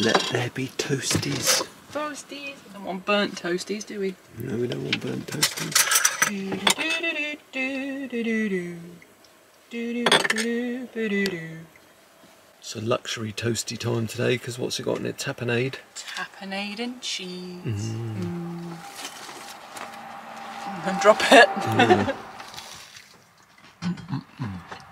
Let there be toasties. Toasties. We don't want burnt toasties, do we? No, we don't want burnt toasties. It's a luxury toasty time today because what's it got in it? Tapenade. Tapenade and cheese. Mm-hmm. Mm. mm. And drop it. Mm.